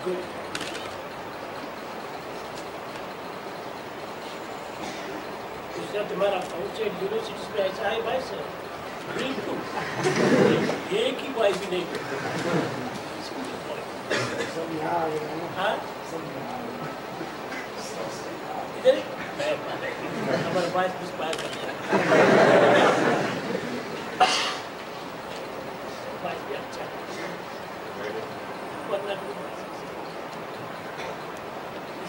Good. दूसरा तुम्हारा outside universities में ऐसा है भाई सर बिल्कुल एक ही बॉय भी नहीं गए हैं इधर हमारा कुछ पार कर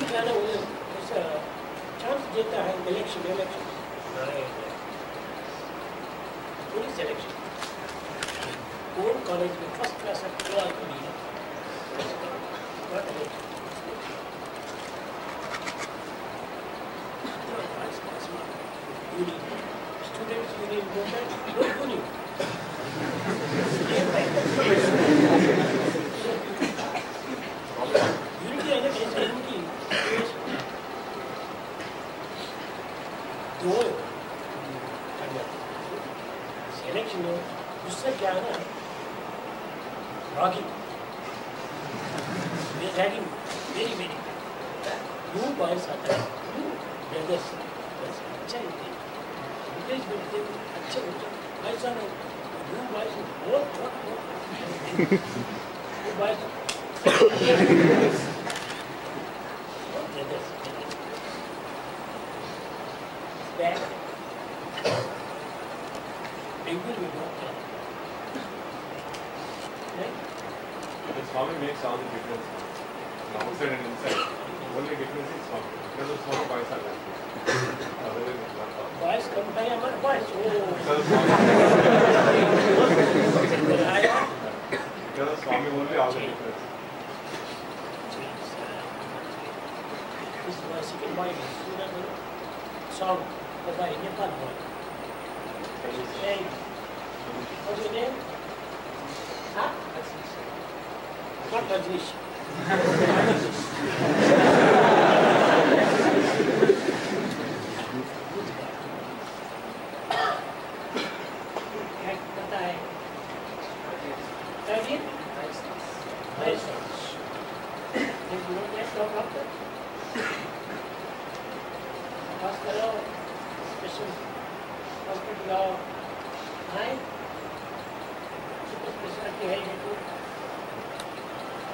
वो ऐसा चांस देता है इलेक्शन इलेक्शन पुलिस इलेक्शन कौन कॉलेज में फ़र्स्ट क्लास नहीं students union movement no union unity है ना कैसे यूनिटी दो सिलेक्शन में उससे क्या है ना rocking ragging very very you boys आता है ब्रदर्स अच्छा है इंकरेजमेंट दे अच्छे होते ऐसा नहीं यू बॉयस बहुत बहुत बहुत you boys brothers bad. Bengal will not come. Right? The Swami makes all the difference. Outside and inside. Only difference is Swami. Because of Swami boys are like. Boys come by our boys. Oh, Because of Swami, only all the difference. This is my second boy. Sunan song by Nepal boy. What does this?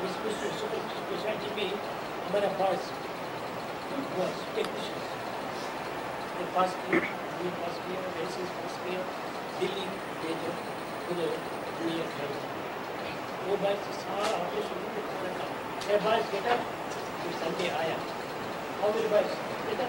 इस super speciality में हमारा पास good boss technician ने पास किया ये पास किया वैसे पास किया दिल्ली भेजो उधर दुनिया खाई वो बात सारा ऑपरेशन में करना था मैं बात बेटा फिर संडे आया और मेरे बात बेटा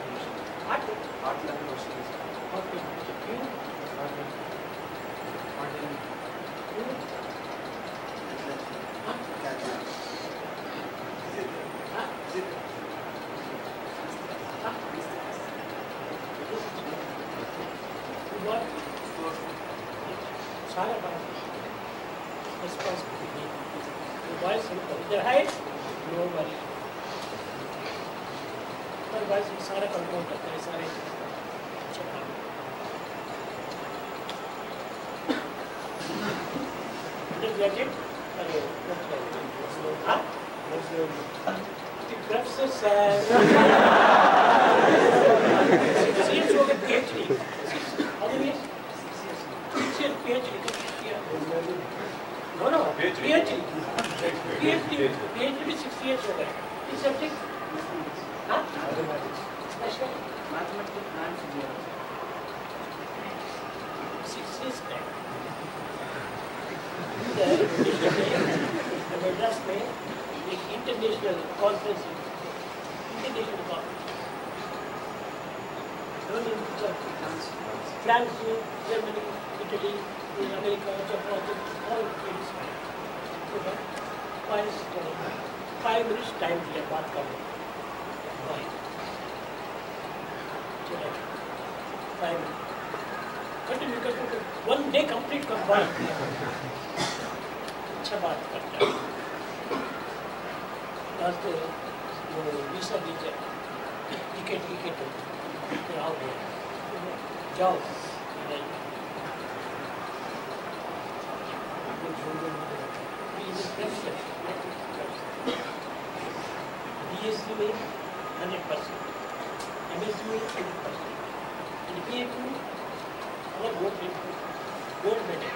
सारा बात will their height, no worry. पर boys भी सारा कंट्रोल करते हैं सारे अच्छा काम। PhD. PhD. PhD, PhD भी six years हो गए. इस subject? हाँ? Here. six years back. The Madras में एक international conference international conference France Germany Italy America Japan countries five minutes time दिया बात चलो फाइव कंटिन्यू करते वन डे कंप्लीट कर बात अच्छा बात करता है वो वीसा दीजिए टिकट टिकट आओ जाओ बीएससी में हंड्रेड परसेंट एम में हंड्रेड परसेंट बी टू और gold gold medal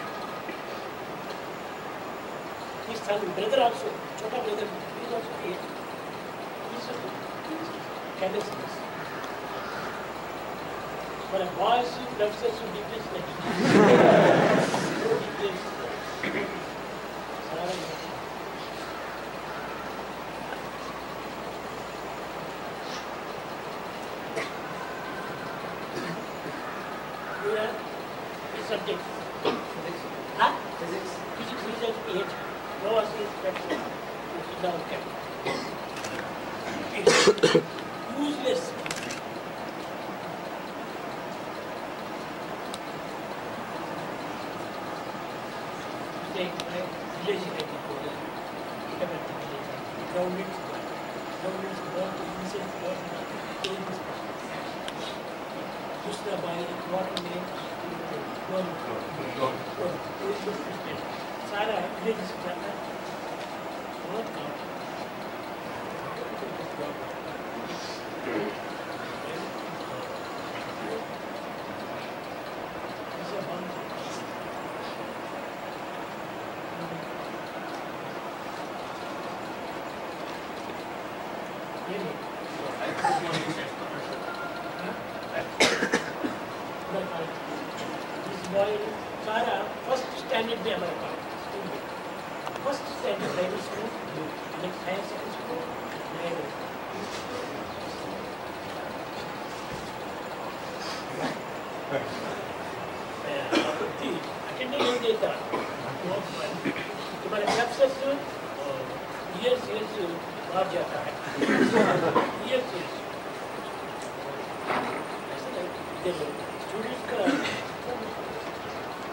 His son, brother also, छोटा brother, he is also here. He is a. Boy, she loves us to difference नहीं. subjects. Physics. Huh? Physics. Physics research PH. No associate practice. Our capital. useless. They, by water name. Village से जाता है बहुत काम ऐसे हम ये नहीं This boy, Sara, first में हमारे पास first standard primary school next higher secondary school attendance नहीं देता तुम्हारे एब्सेंस ईयर्स ईयर्स बाहर जाता है ईयर्स ईयर्स स्टूडेंट्स का स्टूडेंट्स को गाइड करना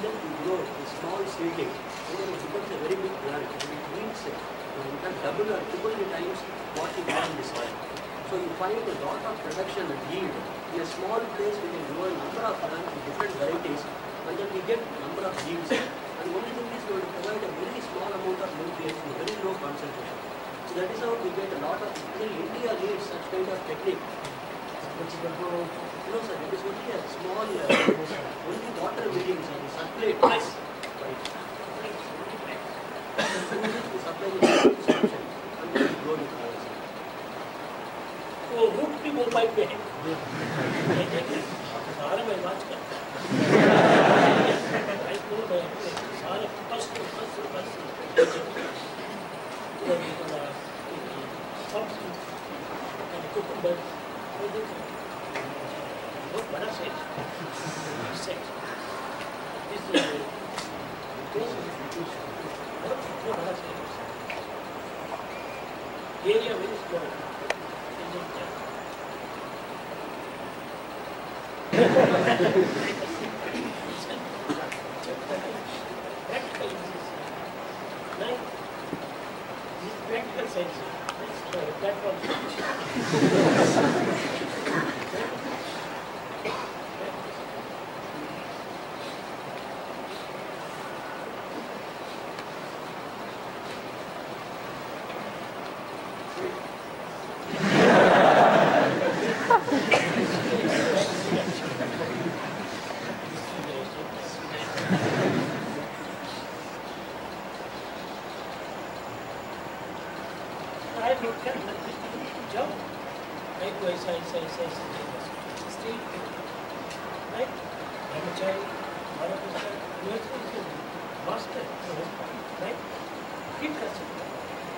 Then in grow a small seedling, and then it becomes a very big plant, and it uh, in fact double or triple the times what you have in the soil. So you find a lot of production and yield. In a small place we can grow a number of plants with different varieties, and then we get a number of yields. And only thing is we will provide a very small amount of nutrients in very low concentration. So that is how we get a lot of, even India needs such kind of technique. Which is the whole No sir, it is only a Ele é very small. Is it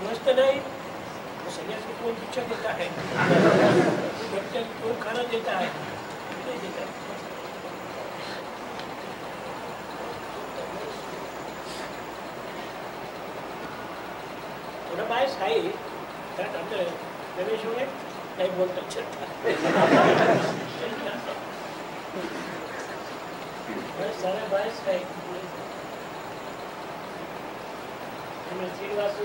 है नहीं वो संन्यास को कौन शिक्षा देता है doctor को खाना देता है थोड़ा that under रमेश हो गए नहीं बहुत अच्छा था सारा बायस है हमें Srivasu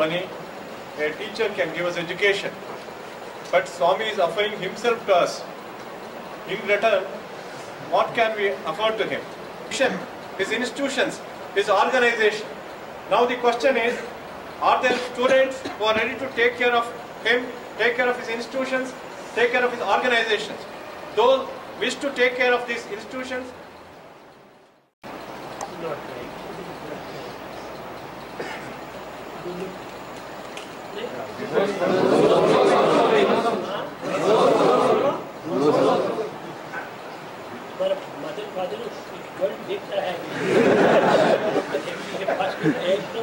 money, a teacher can give us education. But Swami is offering himself to us. In return, what can we afford to him? His institutions, his organization. Now the question is, are there students who are ready to take care of him, take care of his institutions, take care of his organizations? Those wish to take care of these institutions, not right. पर mother father girl देखता है। के पास एक तो।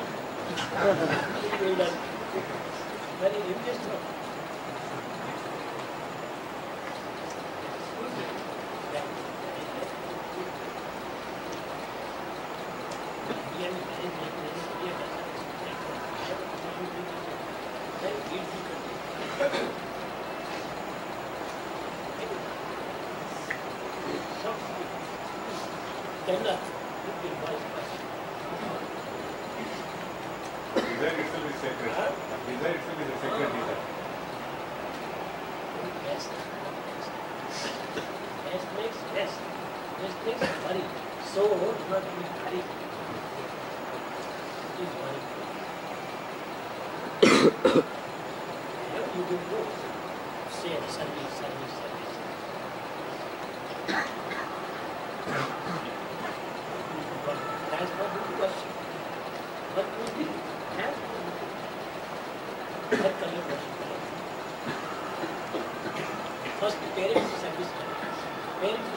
मैंने interest Desire itself is sacred. Desire itself is a sacred desire. Best. Best makes best. Best makes worry. So not be hurry. It is worry. Service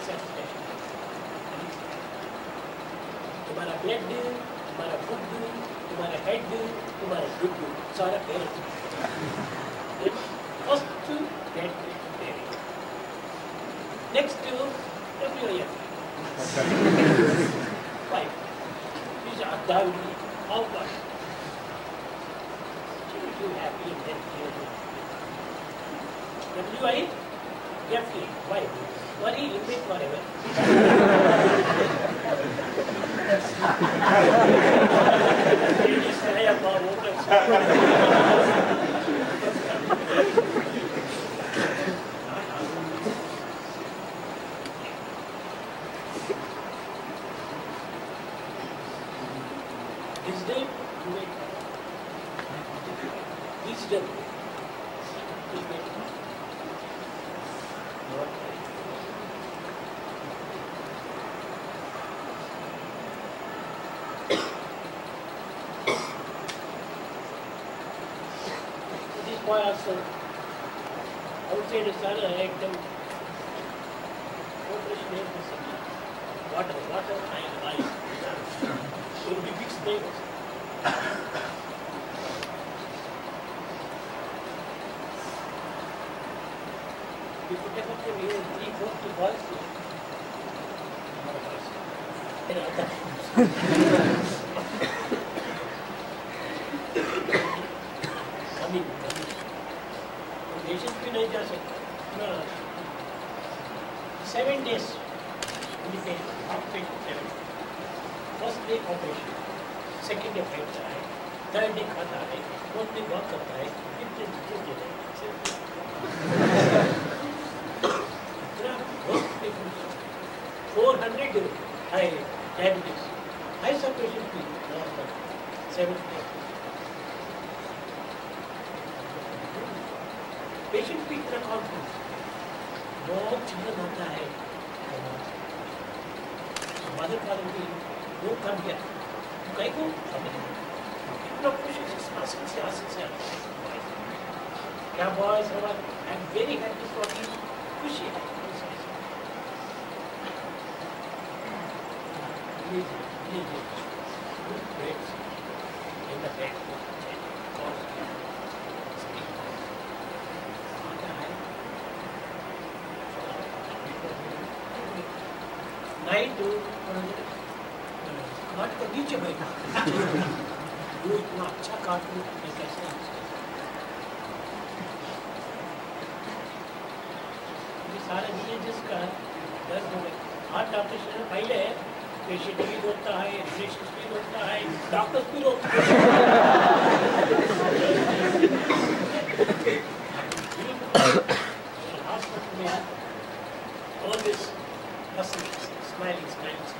satisfaction तुम्हारा head तुम्हारा दू सारा parents next to Five. These are dowdy, all done. Too, too happy and healthy. W-I-F-K. Why? Right. You make whatever. Please say about what class and outside is another item. What is name is water, water and ice. So we fix things. We put up the view three, four to boys. In Seven days inpatient, outpatient seven. First day operation, second day बैठता है, third day खाता है, fourth day walk करता है, fifth day day. इतना बहुत patient. 400 high diabetes, high suppression भी last time, seventh day. Patient भी इतना कॉन्फिडेंस बहुत चिल्लत होता है हमारे कारण भी वो कर गया तो कहीं को समझ इतना खुश है इस मासिक से आसिक से क्या बॉयज़ हमारा I am very happy for you खुशी है लीजिए लीजिए good greats in back night काट कर नीचे बैठा वो इतना अच्छा काटूं मैं कैसे ये सारे दिए जिसका दर्द हो गए हार्ट ऑपरेशन पहले पेशेंट भी रोता है पेशेंट भी रोता है डॉक्टर भी रोता है। all this hustle, smiling, planning states